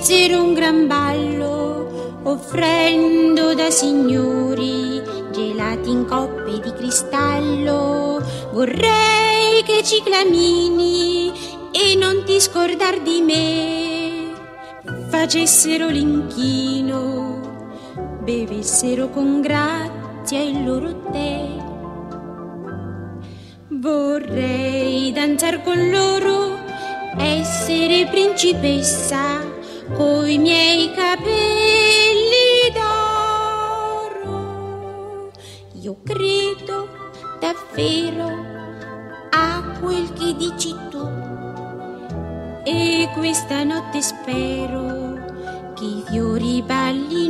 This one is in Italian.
dessero un gran ballo, offrendo da signori gelati in coppe di cristallo. Vorrei che ciclamini e non ti scordar di me facessero l'inchino, bevessero con grazia il loro tè. Vorrei danzar con loro, essere principessa coi miei capelli d'oro. Io credo davvero a quel che dici tu e questa notte spero che i fiori ballino.